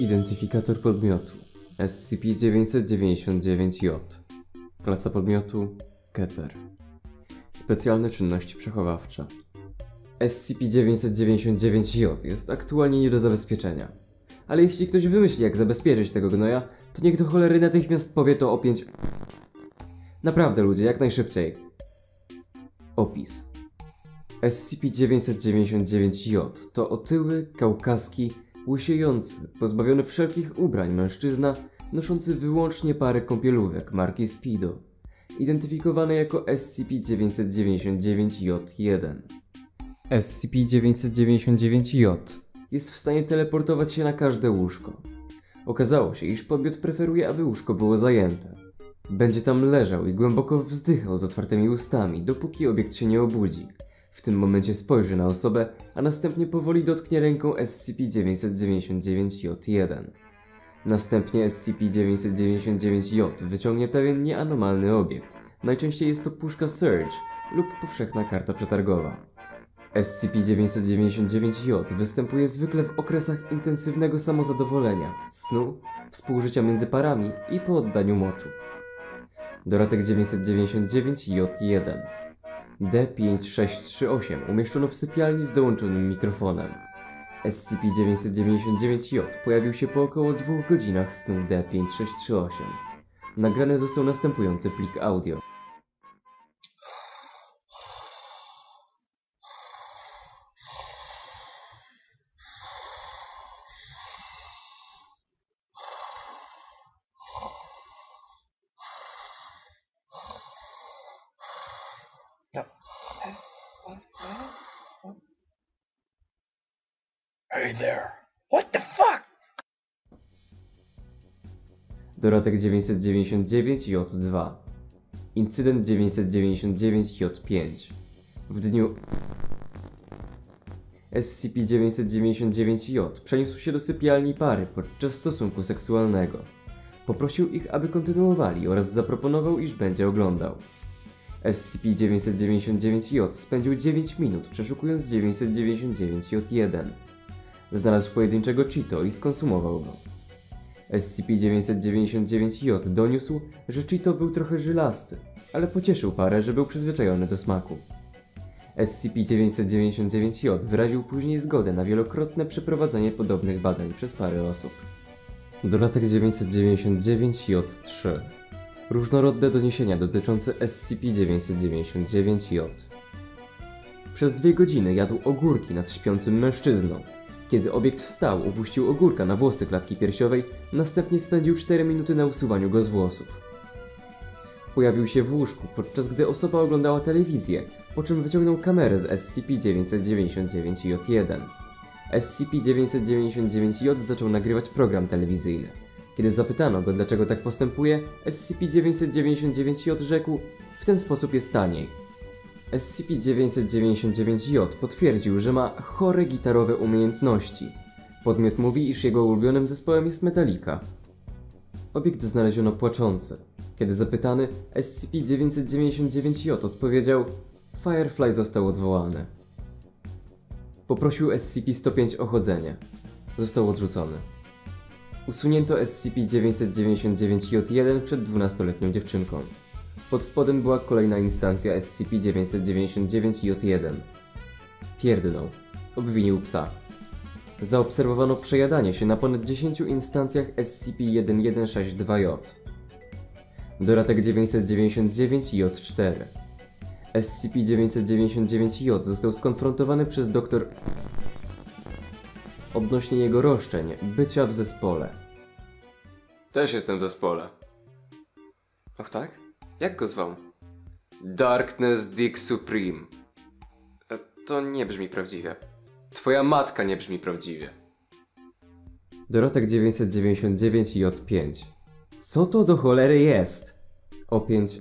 Identyfikator podmiotu. SCP-999-J Klasa podmiotu Keter. Specjalne czynności przechowawcze. SCP-999-J jest aktualnie nie do zabezpieczenia. Ale jeśli ktoś wymyśli jak zabezpieczyć tego gnoja, to niech do cholery natychmiast powie to o pięć... Naprawdę ludzie, jak najszybciej. Opis. SCP-999-J to otyły, kaukaski, łysiejący, pozbawiony wszelkich ubrań mężczyzna, noszący wyłącznie parę kąpielówek marki Speedo, identyfikowany jako SCP-999-J1. SCP-999-J jest w stanie teleportować się na każde łóżko. Okazało się, iż podmiot preferuje, aby łóżko było zajęte. Będzie tam leżał i głęboko wzdychał z otwartymi ustami, dopóki obiekt się nie obudzi. W tym momencie spojrzy na osobę, a następnie powoli dotknie ręką SCP-999-J1. Następnie SCP-999-J wyciągnie pewien nieanormalny obiekt. Najczęściej jest to puszka Surge lub powszechna karta przetargowa. SCP-999-J występuje zwykle w okresach intensywnego samozadowolenia, snu, współżycia między parami i po oddaniu moczu. Dodatek 999-J1 D5638 umieszczono w sypialni z dołączonym mikrofonem. SCP-999-J pojawił się po około dwóch godzinach snu D5638. Nagrany został następujący plik audio. Hey there. What the fuck? Dodatek 999-J2 Incydent 999-J5 W dniu SCP-999-J przeniósł się do sypialni pary podczas stosunku seksualnego. Poprosił ich, aby kontynuowali oraz zaproponował, iż będzie oglądał. SCP-999-J spędził 9 minut przeszukując 999-J1. Znalazł pojedynczego Cheeto i skonsumował go. SCP-999-J doniósł, że Cheeto był trochę żylasty, ale pocieszył parę, że był przyzwyczajony do smaku. SCP-999-J wyraził później zgodę na wielokrotne przeprowadzenie podobnych badań przez parę osób. Dodatek 999-J3 Różnorodne doniesienia dotyczące SCP-999-J Przez dwie godziny jadł ogórki nad śpiącym mężczyzną. Kiedy obiekt wstał, upuścił ogórka na włosy klatki piersiowej, następnie spędził 4 minuty na usuwaniu go z włosów. Pojawił się w łóżku, podczas gdy osoba oglądała telewizję, po czym wyciągnął kamerę z SCP-999-J1. SCP-999-J zaczął nagrywać program telewizyjny. Kiedy zapytano go, dlaczego tak postępuje, SCP-999-J rzekł, w ten sposób jest taniej. SCP-999-J potwierdził, że ma chore gitarowe umiejętności. Podmiot mówi, iż jego ulubionym zespołem jest Metallica. Obiekt znaleziono płaczący. Kiedy zapytany, SCP-999-J odpowiedział Firefly został odwołany. Poprosił SCP-105 o chodzenie. Został odrzucony. Usunięto SCP-999-J1 przed 12-letnią dziewczynką. Pod spodem była kolejna instancja SCP-999-J1. Pierdnął. Obwinił psa. Zaobserwowano przejadanie się na ponad 10 instancjach SCP-1162-J. Dodatek 999-J4. SCP-999-J został skonfrontowany przez dr odnośnie jego roszczeń, bycia w zespole. Też jestem w zespole. Och tak? Jak go zwał? Darkness Dick Supreme. E, To nie brzmi prawdziwie. Twoja matka nie brzmi prawdziwie. Dorotek 999 i od 5. Co to do cholery jest? O 5.